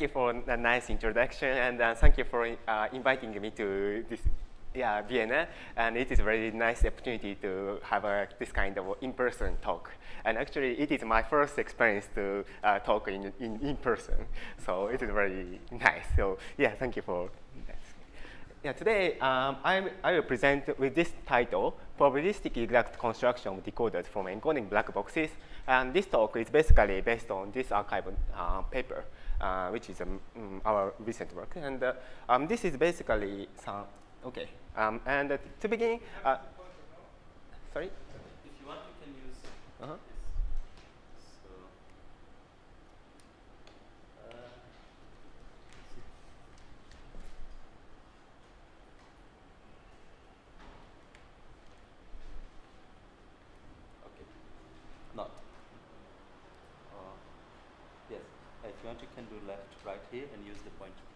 thank you for the nice introduction, and uh, thank you for uh, inviting me to this yeah, Vienna. And it is a very nice opportunity to have a, this kind of in-person talk. And actually, it is my first experience to uh, talk in, in, in person. So it is very nice. So yeah, thank you for that. Yeah, today um, I, I will present with this title, Probabilistic Exact Construction of Decoders from Encoding Black Boxes. And this talk is basically based on this arXiv uh, paper, uh, which is um, our recent work. And uh, um, this is basically some, okay. Um, and to begin, uh, sorry? If you want, you can use -huh.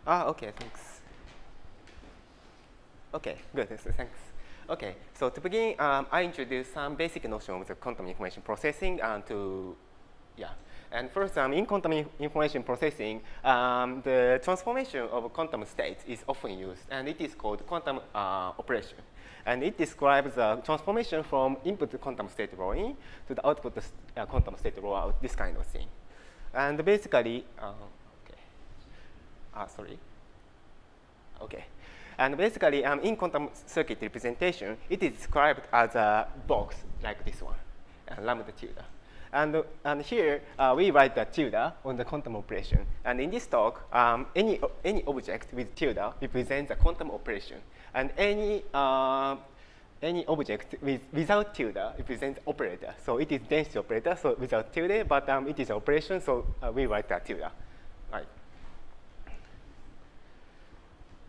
Ah, okay, thanks. Okay, good, thanks. Okay, so to begin, um, I introduce some basic notions of the quantum information processing and to, yeah. And first, um, in quantum information processing, um, the transformation of quantum states is often used, and it is called quantum uh, operation. And it describes the transformation from input quantum state in to the output uh, quantum state rho out, this kind of thing. And basically, uh, uh, sorry. Okay. And basically, um, in quantum circuit representation, it is described as a box like this one, uh, lambda tilde. And, and here, uh, we write the tilde on the quantum operation. And in this talk, um, any, any object with tilde represents a quantum operation. And any, uh, any object with, without tilde represents operator. So it is density operator, so without tilde, but um, it is operation, so uh, we write the tilde. Right.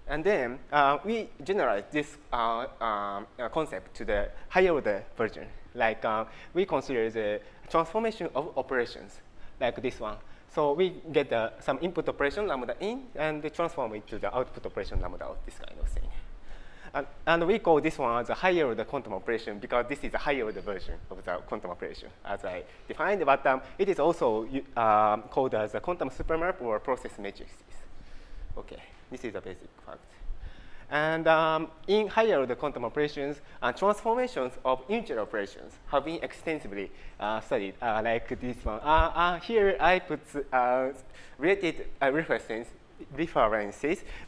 And then uh, we generalize this uh, um, uh, concept to the higher order version. Like uh, we consider the transformation of operations, like this one. So we get some input operation lambda in and transform it to the output operation lambda out, this kind of thing. And, and, we call this one as a higher order quantum operation because this is a higher order version of the quantum operation as I defined, but um, it is also um, called as a quantum supermap or process matrices. Okay. This is a basic fact. And um, in higher order quantum operations, uh, transformations of unitary operations have been extensively uh, studied, uh, like this one. Uh, uh, here I put uh, related references,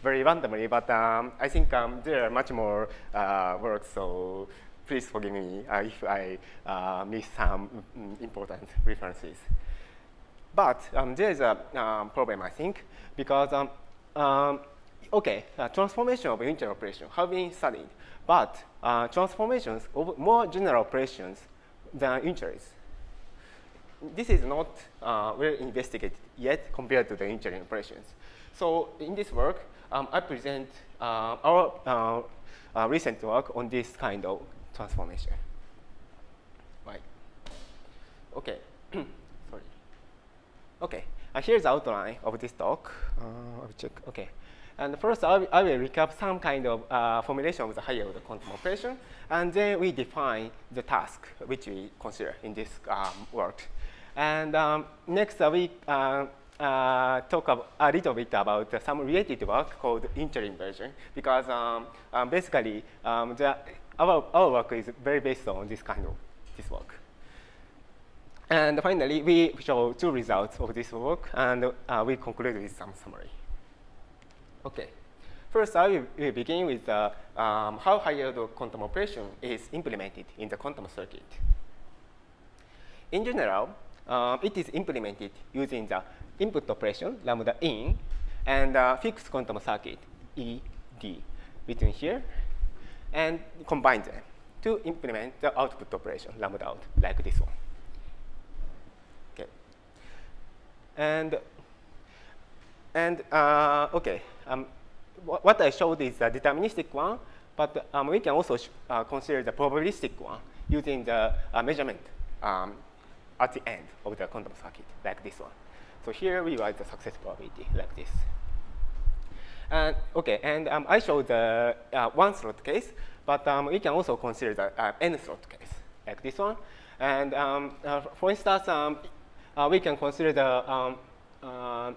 very randomly, but um, I think um, there are much more works, so please forgive me if I miss some mm, important references. But um, there is a um, problem, I think, because um, okay, uh, transformation of unitary operation have been studied, but uh, transformations of more general operations than unitaries. This is not uh, well investigated yet compared to the unitary operations. So in this work, um, I present uh, our uh, uh, recent work on this kind of transformation. Right. Okay. Sorry. Okay. Uh, here's the outline of this talk. Uh, I'll check. Okay. And first, I will, I will recap some kind of uh, formulation of the higher order quantum operation, and then we define the task which we consider in this um, work. And um, next, uh, we uh, uh, talk a little bit about some related work called interim version, because um, um, basically um, the, our, our work is very based on this kind of this work. And finally, we show two results of this work, and uh, we conclude with some summary. Okay. First, I will begin with uh, um, how higher order quantum operation is implemented in the quantum circuit. In general, um, it is implemented using the input operation, lambda in, and uh, fixed quantum circuit, ED, between here, and combine them to implement the output operation, lambda out, like this one. And, and uh, okay, um, wh what I showed is a deterministic one, but um, we can also uh, consider the probabilistic one using the uh, measurement um, at the end of the quantum circuit, like this one. So here we write the success probability like this. And okay, and um, I showed the uh, one slot case, but um, we can also consider the uh, n slot case, like this one. And um, uh, for instance, um, uh, we can consider the um, uh,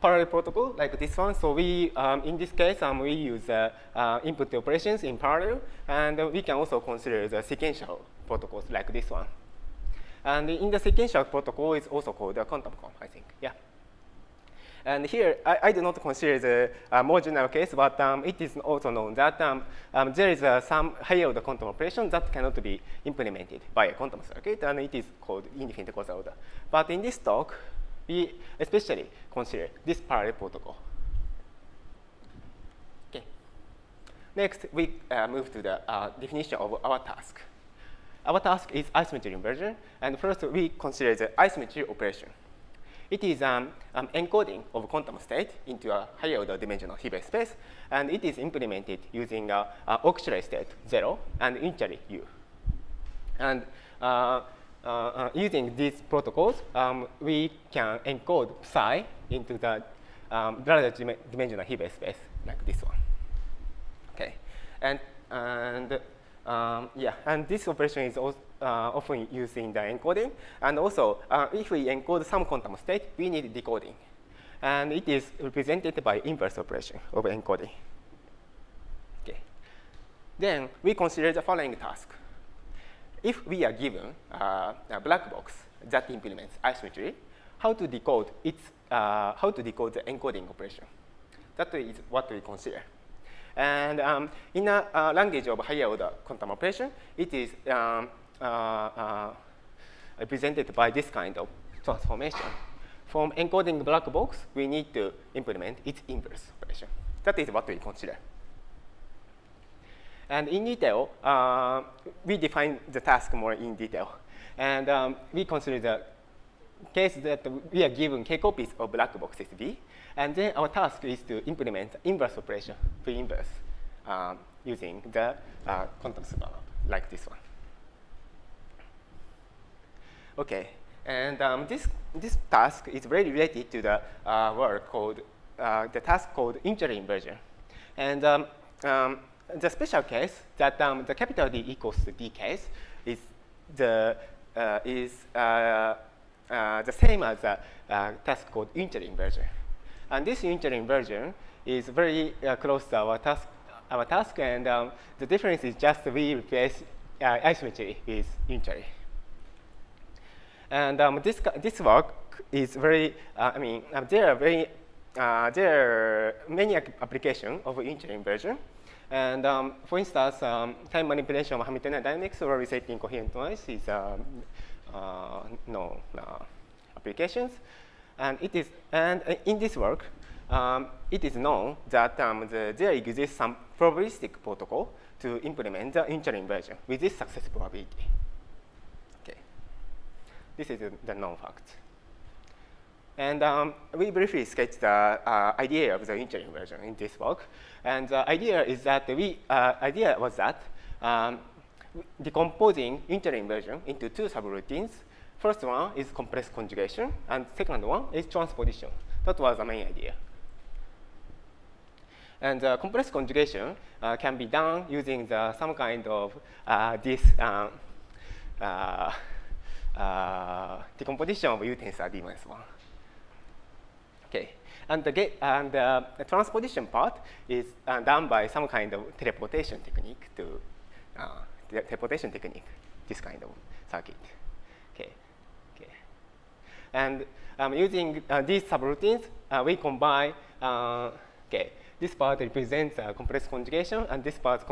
parallel protocol like this one. So we, um, in this case, um, we use uh, uh, input operations in parallel, and we can also consider the sequential protocols like this one. And in the sequential protocol is also called quantum comb, I think. Yeah. And here, I, I do not consider the uh, more general case, but um, it is also known that um, um, there is uh, some higher order quantum operation that cannot be implemented by a quantum circuit, and it is called indefinite causal order. But in this talk, we especially consider this parallel protocol. Okay. Next, we uh, move to the uh, definition of our task. Our task is isometry inversion, and first we consider the isometry operation. It is um, um, encoding of quantum state into a higher order dimensional Hilbert space, and it is implemented using uh, uh, auxiliary state 0 and initially u. And uh, uh, uh, using these protocols, um, we can encode psi into the um, larger dim dimensional Hilbert space like this one. Okay, and and um, yeah, and this operation is also often used in the encoding. And also, uh, if we encode some quantum state, we need decoding. And it is represented by inverse operation of encoding. Okay. Then we consider the following task. If we are given uh, a black box that implements isometry, how to decode its, uh, how to decode the encoding operation? That is what we consider. And um, in a uh, language of higher order quantum operation, it is um, uh, uh, represented by this kind of transformation. From encoding black box, we need to implement its inverse operation. That is what we consider. And in detail, uh, we define the task more in detail. And um, we consider the case that we are given k copies of black boxes B, and then our task is to implement inverse operation pre-inverse, um, using the uh, quantum supermap like this one. Okay, and um, this, this task is very related to the uh, work called, uh, the task called unitary inversion. And um, um, the special case that um, the capital D equals to D case is the, uh, is uh, uh, the same as a task called unitary inversion. And this unitary inversion is very uh, close to our task, our task and um, the difference is just we replace isometry with unitary. And um, this, this work is very, uh, I mean, uh, there are very, uh, there are many applications of unitary inversion. And um, for instance, um, time manipulation of Hamiltonian dynamics or resetting coherent noise is um, uh, no uh, applications. And it is, and in this work, um, it is known that um, the, there exists some probabilistic protocol to implement the unitary inversion with this success probability. This is the known fact. And um, we briefly sketched the uh, idea of the unitary inversion in this work. And the idea is that we uh, idea was that um, decomposing unitary inversion into two subroutines. First one is complex conjugation, and second one is transposition. That was the main idea. And uh, complex conjugation uh, can be done using the, some kind of uh, this um, uh, decomposition of U tensor D minus 1. Okay, and the, get, and uh, the transposition part is uh, done by some kind of teleportation technique to uh, teleportation technique, this kind of circuit. Okay, okay, and um, using uh, these subroutines, uh, we combine. Okay, this part represents a complex conjugation, and this part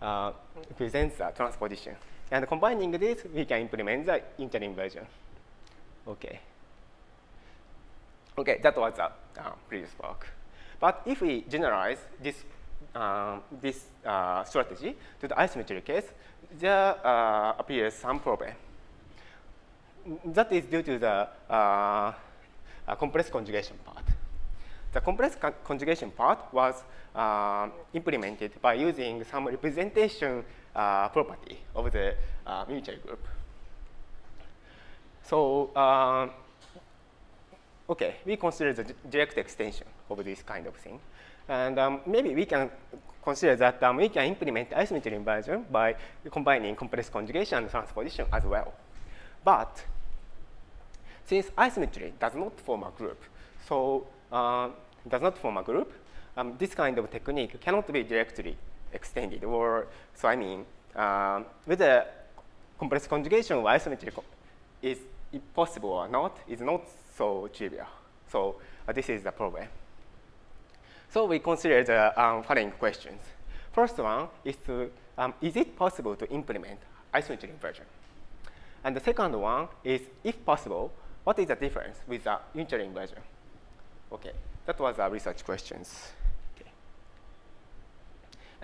represents a transposition. And combining this, we can implement the unitary inversion. Okay. Okay, that was the uh, previous work. But if we generalize this, uh, this uh, strategy to the isometry case, there uh, appears some problem. That is due to the uh, complex conjugation part. The complex conjugation part was uh, implemented by using some representation uh, property of the uh, unitary group. So, uh, okay, we consider the direct extension of this kind of thing. And um, maybe we can consider that um, we can implement isometry inversion by combining complex conjugation and transposition as well. But since isometry does not form a group, so uh, does not form a group, um, this kind of technique cannot be directly extended. Or so I mean, um, whether complex conjugation of isometry is possible or not is not so trivial. So uh, this is the problem. So we consider the um, following questions. First one is to, um, is it possible to implement isometry inversion? And the second one is, if possible, what is the difference with the unitary inversion? Okay, that was our research questions.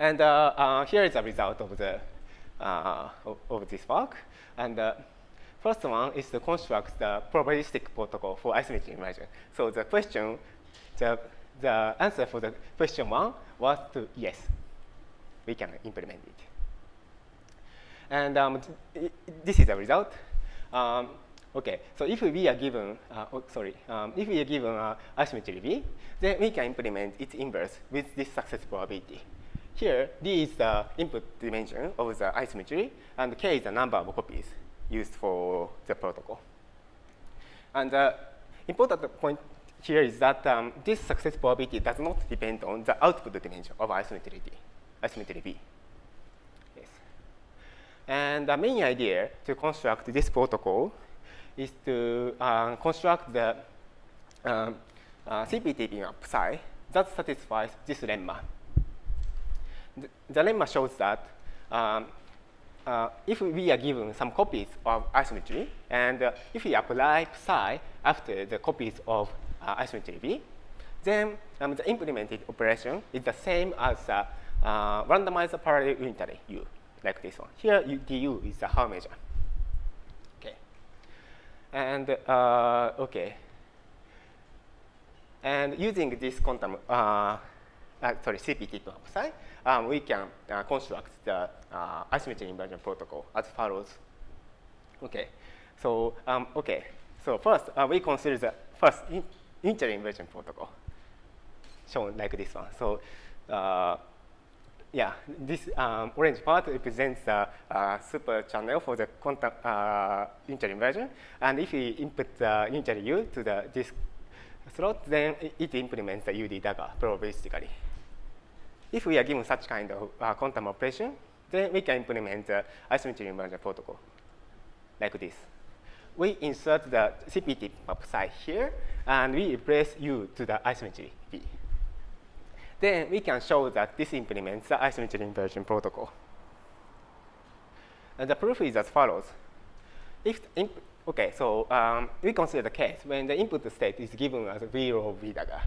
And uh, uh, here is the result of the uh, of, this work. And first one is to construct the probabilistic protocol for isometric inversion. So the question, the the answer for the question one was to yes, we can implement it. And um, this is the result. Um, okay, so if we are given, uh, oh, sorry, um, if we are given uh, isometry V, then we can implement its inverse with this success probability. Here, D is the input dimension of the isometry, and K is the number of copies used for the protocol. And the important point here is that um, this success probability does not depend on the output dimension of isometry D, isometry V. Yes. And the main idea to construct this protocol is to uh, construct the um, uh, CPTP map psi that satisfies this lemma. The, the lemma shows that um, uh, if we are given some copies of isometry, and uh, if we apply psi after the copies of uh, isometry V, then um, the implemented operation is the same as uh, uh, randomizer parallel unitary U, like this one. Here, U, du is the Haar measure. Okay. And, uh, okay. And using this quantum, sorry, CPT to psi, um, we can uh, construct the uh, isometry inversion protocol as follows. Okay. So, um, okay. So first, uh, we consider the first unitary inversion protocol shown like this one. So uh, yeah, this um, orange part represents the uh, super channel for the quantum uh, unitary inversion. And if we input the unitary U to the this slot, then it implements the UD dagger probabilistically. If we are given such kind of uh, quantum operation, then we can implement the isometry inversion protocol like this we insert the CPT map psi here, and we replace U to the isometry V. Then we can show that this implements the isometry inversion protocol. And the proof is as follows. If okay, so um, we consider the case when the input state is given as V rho V dagger.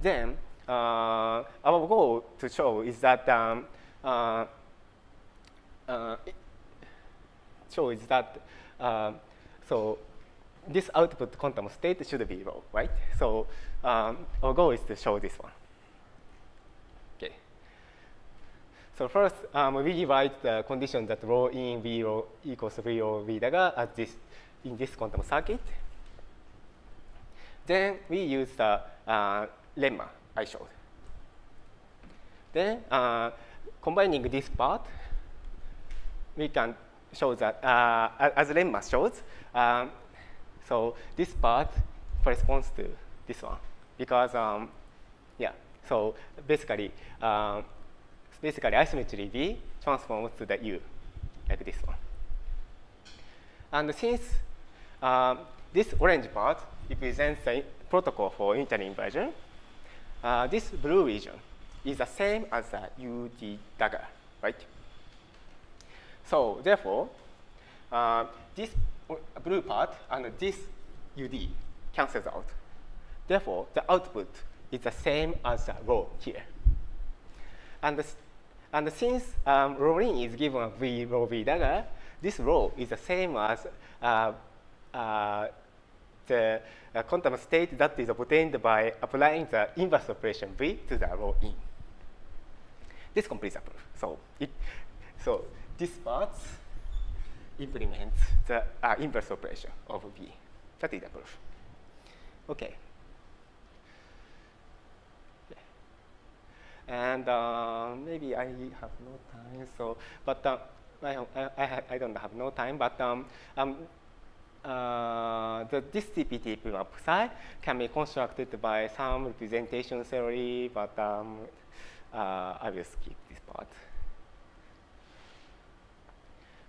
Then uh, our goal to show is that um, uh, uh, show is that uh, so this output quantum state should be rho, right? So um, our goal is to show this one. Okay. So first, um, we divide the condition that rho in V rho equals V rho V dagger as this in this quantum circuit. Then we use the uh, lemma I showed. Then uh, combining this part, we can show that, uh, as lemma shows, um, so this part corresponds to this one because, um, yeah, so basically, um, basically isometry V transforms to the U, like this one. And since um, this orange part represents the protocol for unitary inversion, uh, this blue region is the same as the UD dagger, right? So therefore, uh, this blue part and this UD cancels out. Therefore, the output is the same as the rho here. And, the, and since um, rho is given a V rho V dagger, this rho is the same as uh, uh, the uh, quantum state that is obtained by applying the inverse operation V to the rho in. This completes the proof. So, it, so this part implements the uh, inverse operation of V. That is the proof. Okay. And uh, maybe I have no time, so, but uh, I, I, I, don't have no time, but um, um, uh, the, this CPT proof psi can be constructed by some representation theory, but um, uh, I will skip this part.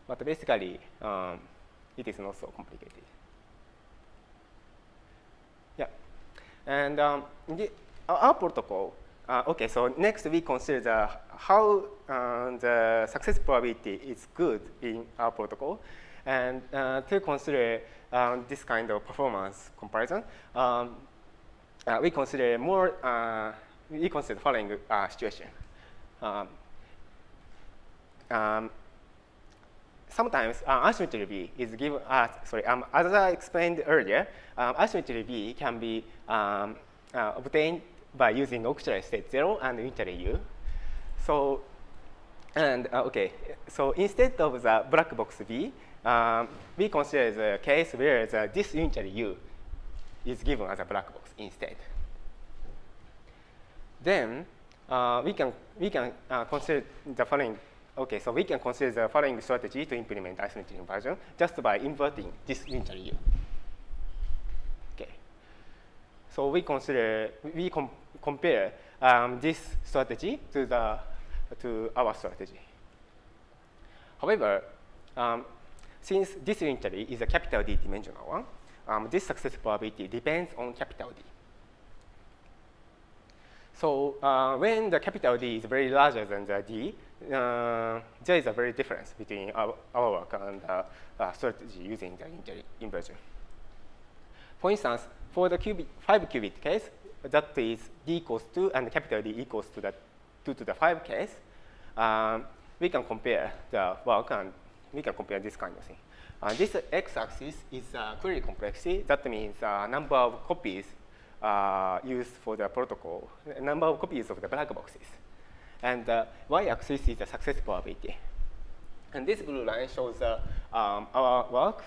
But basically, um, it is not so complicated. Yeah, and um, the, our protocol. Uh, okay, so next we consider the, how uh, the success probability is good in our protocol. And uh, to consider um, this kind of performance comparison, um, uh, we consider more, uh, we consider the following uh, situation. Um, um, sometimes uh, isometry B is given, uh, sorry, um, as I explained earlier, um, isometry B can be obtained by using auxiliary state 0 and unitary U. So, and uh, okay, so instead of the black box B, um, we consider the case where the, this unitary U is given as a black box instead. Then uh, we can, we can uh, consider the following Okay, so we can consider the following strategy to implement isometric inversion just by inverting this unitary U. Okay, so we consider we com compare um, this strategy to the to our strategy. However, um, since this unitary is a capital D dimensional one, um, this success probability depends on capital D. So uh, when the capital D is very larger than the D, uh, there is a very difference between our, our work and uh, uh, strategy using the unitary inversion. For instance, for the qubit, 5 qubit case, that is d equals 2 and capital D equals to the 2 to the 5 case, um, we can compare the work and we can compare this kind of thing. Uh, this x-axis is uh, query complexity. That means uh, number of copies uh, used for the protocol, number of copies of the black boxes. And the y-axis is the success probability. And this blue line shows uh, um, our work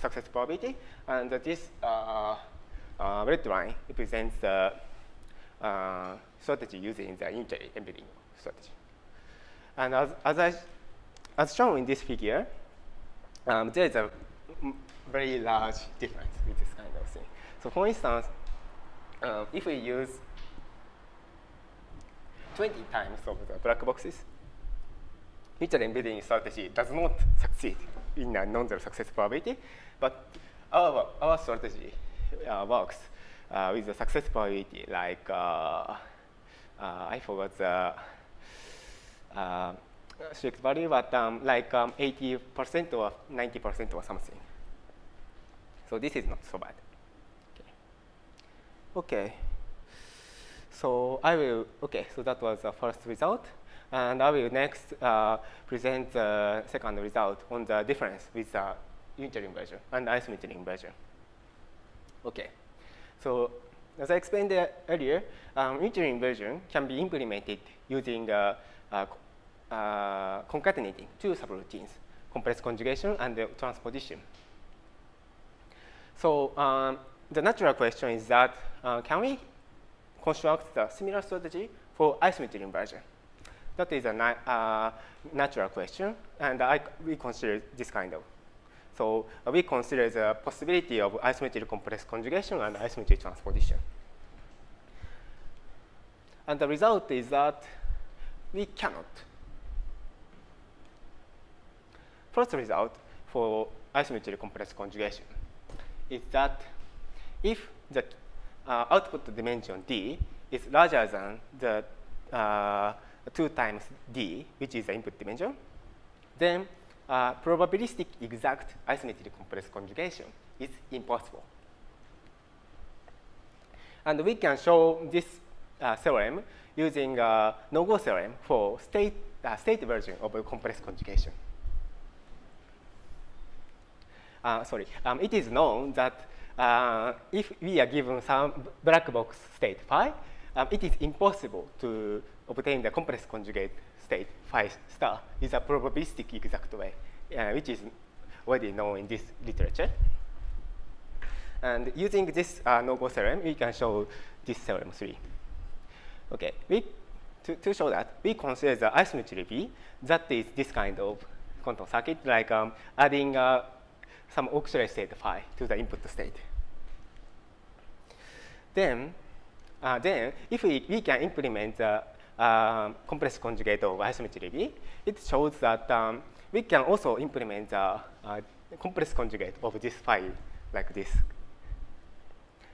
success probability, and this uh, uh, red line represents the uh, strategy using the unitary embedding strategy. And as, as, I, as shown in this figure, um, there is a very large difference with this kind of thing. So for instance, um, if we use 20 times of the black boxes, unitary embedding strategy does not succeed in a non-zero success probability, but our, our strategy uh, works uh, with the success probability like, uh, uh I forgot the uh, strict value, but um, like 80% um, or 90% or something. So this is not so bad. Okay. okay. So I will, okay, so that was the first result. And I will next uh, present the second result on the difference with the unitary inversion and isometric inversion. Okay, so as I explained earlier, um, unitary inversion can be implemented using uh, uh, uh, concatenating two subroutines, complex conjugation and the transposition. So um, the natural question is that uh, can we construct the similar strategy for isometric inversion? That is a na uh, natural question, and I, we consider this kind of. So uh, we consider the possibility of isometric complex conjugation and isometric transposition. And the result is that we cannot. First result for isometric complex conjugation is that if the uh, output dimension d is larger than the uh, 2 times d, which is the input dimension, then uh, probabilistic exact isometric complex conjugation is impossible. And we can show this uh, theorem using uh, no-go theorem for state, uh, state version of a complex conjugation. Uh, sorry, um, it is known that uh, if we are given some black box state phi, um, it is impossible to obtain the complex conjugate state phi star is a probabilistic exact way, uh, which is already known in this literature. And using this uh, no-go theorem, we can show this theorem 3. Okay, we, to, to show that, we consider the isometry B that is this kind of quantum circuit, like um, adding uh, some auxiliary state phi to the input state. Then, uh, then if we, we can implement the uh, complex conjugate of isometry it shows that um, we can also implement the uh, complex conjugate of this phi like this.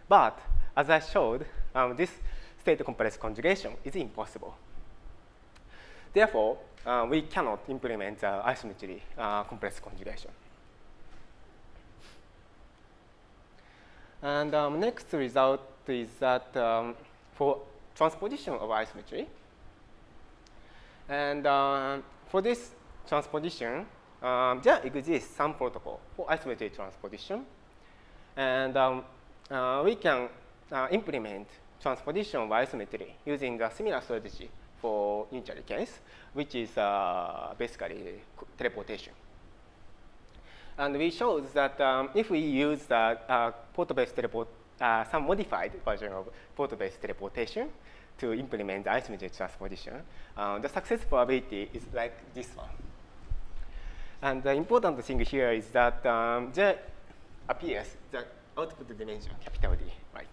But as I showed, um, this state complex conjugation is impossible. Therefore, uh, we cannot implement the isometry uh, complex conjugation. And um, next result is that um, for transposition of isometry, and uh, for this transposition, um, there exists some protocol for isometry transposition. And um, uh, we can uh, implement transposition of isometry using the similar strategy for unitary case, which is uh, basically teleportation. And we showed that um, if we use the uh, port-based teleport, uh, some modified version of port-based teleportation to implement the isometric transposition, uh, the success probability is like this one. And the important thing here is that um, there appears the output dimension, capital D, right?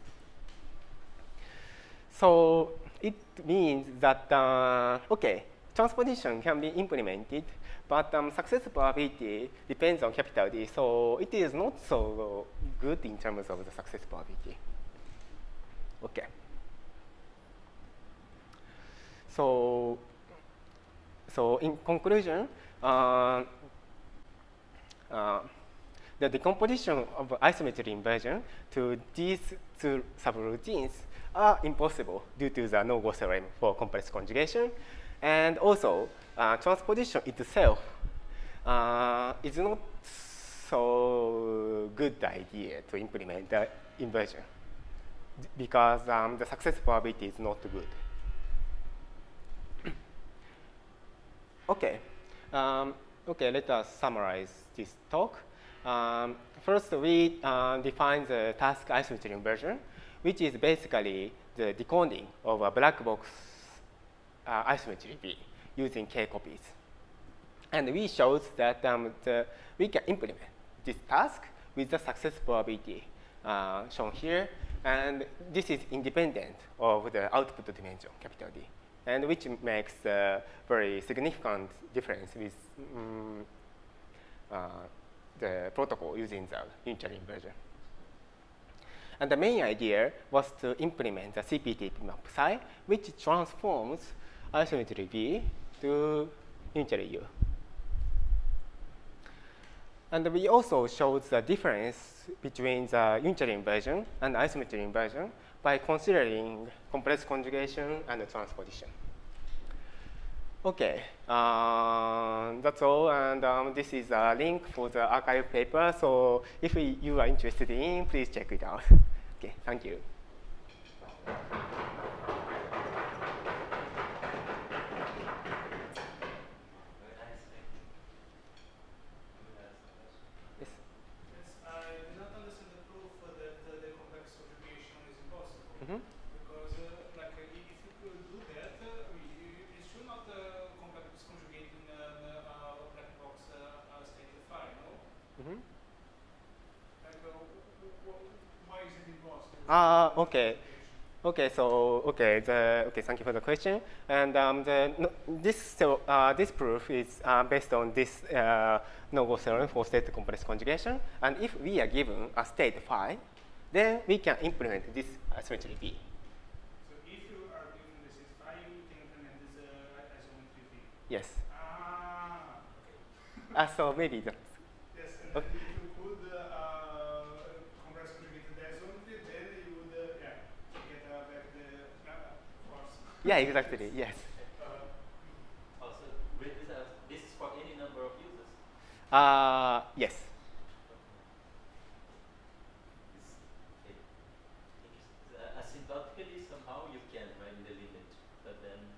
So it means that, uh, okay, transposition can be implemented but um, success probability depends on capital D, so it is not so good in terms of the success probability. Okay. So, so in conclusion, uh, uh, the decomposition of isometry inversion to these two subroutines are impossible due to the no-go theorem for complex conjugation. And also, uh, transposition itself uh, is not so good idea to implement the inversion because um, the success probability is not good. okay, um, okay. Let us summarize this talk. Um, first, we uh, define the task isometry inversion, which is basically the decoding of a black box uh, isometry B using k copies. And we showed that um, the, we can implement this task with the success probability uh, shown here. And this is independent of the output dimension, capital D, and which makes a very significant difference with um, uh, the protocol using the unitary inversion. And the main idea was to implement the CPT map psi, which transforms isometry V to unitary U. And we also showed the difference between the unitary inversion and isometry inversion by considering complex conjugation and transposition. Okay, uh, that's all, and um, this is a link for the arXiv paper. So if we, you are interested in, please check it out. okay, thank you. Very nice. Thank you. You had some questions? Yes. Yes, I did not understand the proof that uh, the complex conjugation is Mhm. Because, uh, like, uh, if you could do that, uh, should not uh, complex conjugate in uh, uh, black box state phi, no? Like, w- w- why is it impossible? Ah, okay. Okay, so okay, the, okay, thank you for the question. And um, the, no, this so uh, this proof is uh, based on this uh, no-go theorem for state complex conjugation. And if we are given a state phi, then we can implement this isometry B. So if you are given this is phi, you can implement this uh, isometry V. Yes. Ah, okay. Uh, so maybe the, Yes, and Okay. if you could uh, uh, complex conjugate the isometry, then you would uh, yeah, get uh, back the uh, force. yeah, exactly. Yes. Uh, Also, with this, uh, this is for any number of users. Uh, yes. This, it, it, uh, asymptotically, somehow you can right in the limit,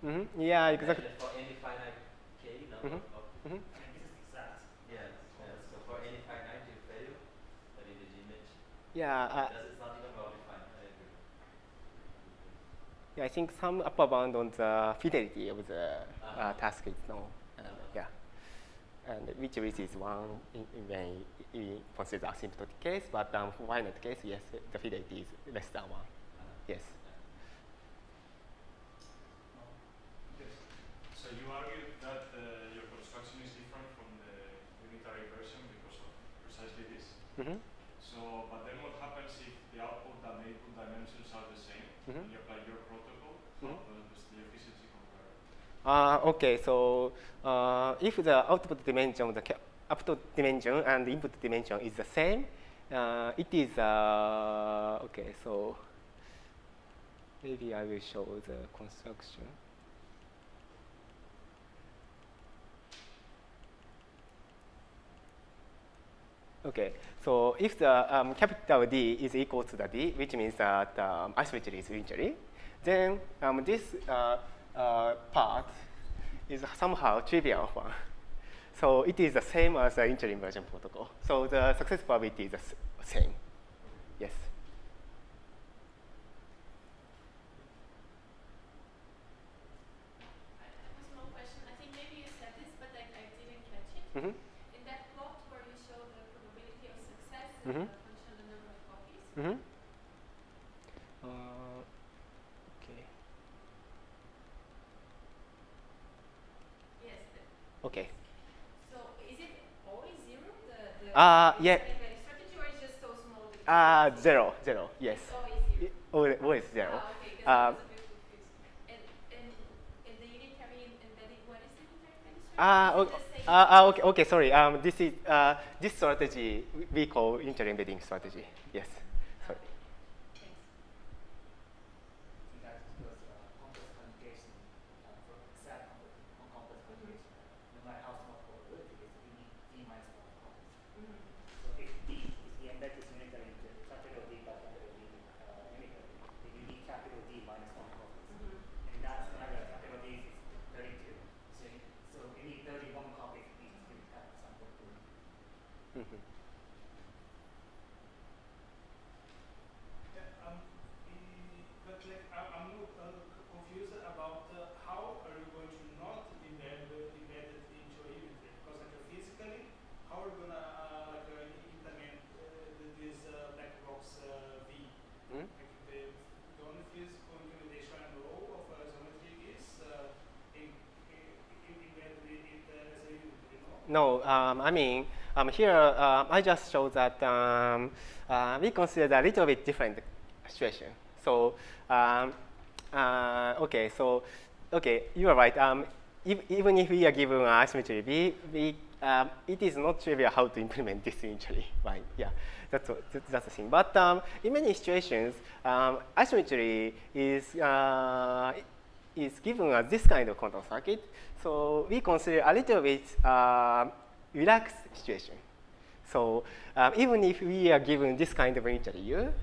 but then hmm Yeah, exactly. for any finite k number of hmm I this is exact. yeah, yeah, so for any finite you fail, but the limit, Yeah. Uh, it's not even well defined. I agree. Yeah, I think some upper bound on the fidelity of the uh, Uh-huh. task is known. Uh, yeah. and which is one in, in when we consider asymptotic case, but um, for finite case, yes, the fidelity is less than one. Yes. Yes. So you argued that uh, your construction is different from the unitary version because of precisely this. Mm-hmm. So, but then what happens if the output and the input dimensions are the same? Mhm. You apply your protocol, Mhm. how does the efficiency compare? Uh, okay, so uh, if the output dimension, the output dimension and the input dimension is the same, uh, it is uh, okay. So maybe I will show the construction. Okay, so if the um, capital D is equal to the D, which means that um, isometry is unitary, then um, this uh, uh, part is somehow trivial one. So it is the same as the unitary inversion protocol. So the success probability is the same. Yes. I success Mhm. and the function the number of copies, hmm Uh, okay. yes. Okay. so is it always zero? The the Uh, yeah. study strategy, or is just so small? Uh, zero, zero. Yes. It's always zero. It, always, always zero. Ah, okay, 'cause Um, I a bit confused. And and the unitary embedding, what is the unitary embedding? Ah, okay. the? Uh, uh, okay, okay, sorry. Um, this is uh, this strategy we- call unitary embedding strategy. Yes. Sorry. Thanks. that was uh, complex conjugation uh, for exact complex, on complex conjugation. No matter how small probability is, we need d minus one copies. Mhm. So if d, if the embed is unitary, the capital D by capital D uh, unitary, then you need capital D minus one copies. Mhm. And that's another capital D is 32. So, you- so you need 31 copies each to have some probability. Mhm. Yeah, um, e- but like I'm, I'm not, uh, c- confused about uh, how are you going to not embed the- embed it into a unit because like uh, physically how are you gonna uh, like uh, implement uh, th- this uh, black box uh, V? Hmm? Like the, the only physical implementation I know of uh, geometry is uh, in, in, in, embed it, it uh, as a unit, you Um, I mean, um, here um, I just show that um, uh, we consider a little bit different situation. So, um, uh, okay, so, okay, you are right. Um, ev- even if we are given an isometry, we, we, um, it is not trivial how to implement this eventually, right? Yeah, that's, what, that's the thing. But um, in many situations, um, isometry is, uh, is given as this kind of control circuit. So we consider a little bit uh, relaxed situation. So um, even if we are given this kind of U,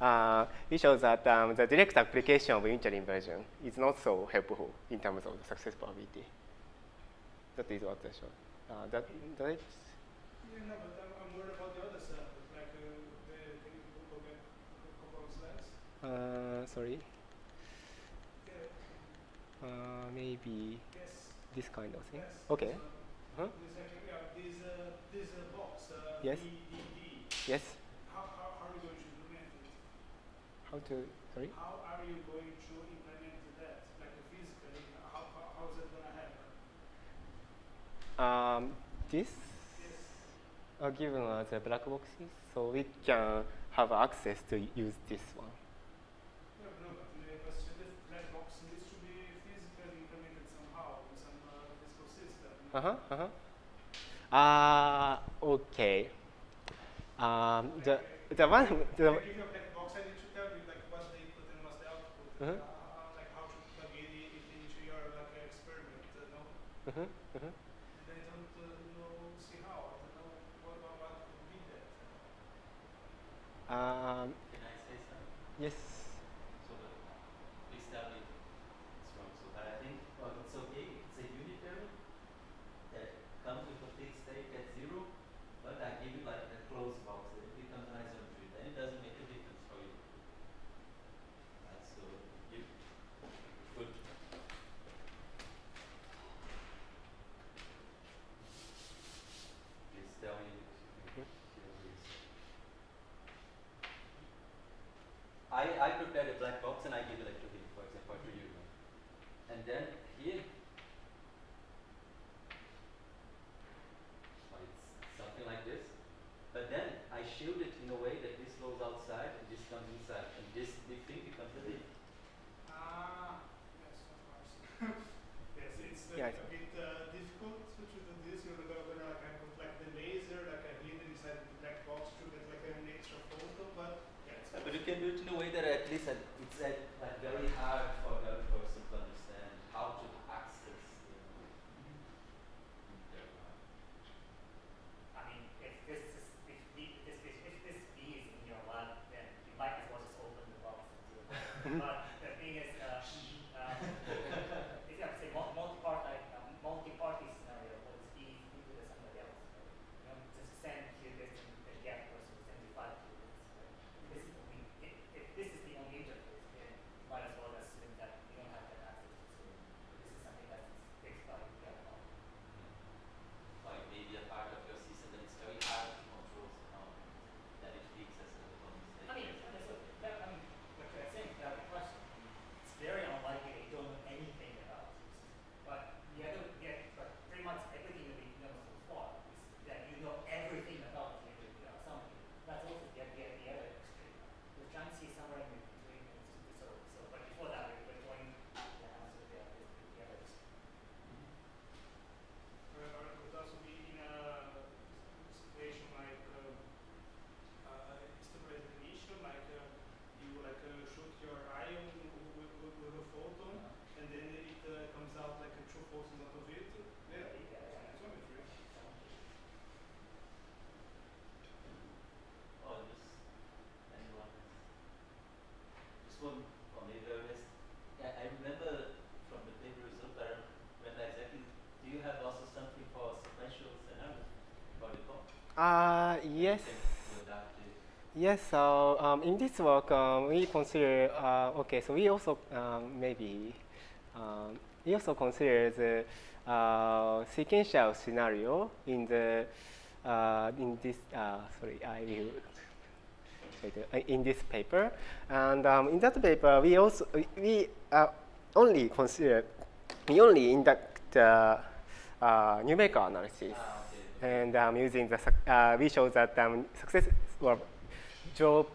uh, it shows that um, the direct application of unitary inversion is not so helpful in terms of the success probability. That is what I showed. Uh, that, that is, Yeah, no, but I'm, I'm worried about the other stuff, like uh, the, can you go a couple of slides? uh, sorry, Yeah, uh, maybe yes, this kind of thing. yes. Okay. So, Huh? This actually, yeah, this, uh, this uh, box, uh, Yes. Yes. how, how, how are you going to implement it? How to, sorry? How are you going to implement that, like physically, how, how, is that gonna happen? Um, this Yes, are given as a black boxes, so we can have access to use this one. Uh, know, see how, I don't know what, what, what could be that. Um, Can I say something? yes. I prepare a black box and I give it a Yes, so um, in this work, um, we consider, uh, okay, so we also um, maybe, um, we also consider the uh, sequential scenario in the, uh, in this, uh, sorry, I will uh, in this paper. And um, in that paper, we also we uh, only consider we only induct uh, uh, numerical analysis, ah, okay. and um, using the uh, we show that um, success or job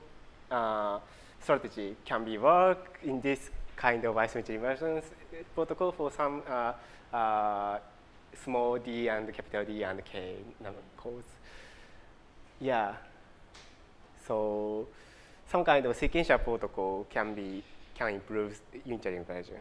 uh, strategy can be work in this kind of isometry inversions protocol for some uh, uh, small d and capital D and K codes. Yeah. So some kind of sequential protocol can be can improve unitary inversion.